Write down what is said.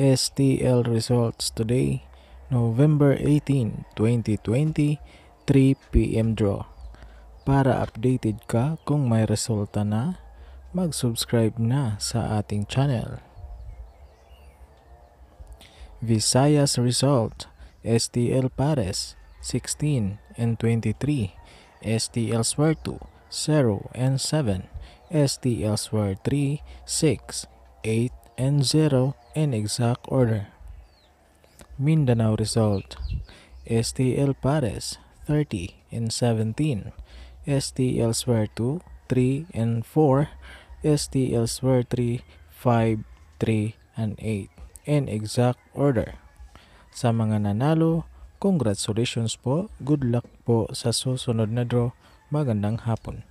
STL results today, November 18, 2020, 3 p.m. draw. Para updated ka kung may resulta na, mag-subscribe na sa ating channel. Visayas result, STL Pares 16 and 23, STL Swerto 0 and 7, STL Swer 3 6, 8 and 0 in exact order. Mindanao result, STL Pares 30 and 17, STL Swer 2 3 and 4, STL Swer 3 5, 3 and 8 in exact order. Sa mga nanalo, congratulations po. Good luck po sa susunod na draw. Magandang hapon.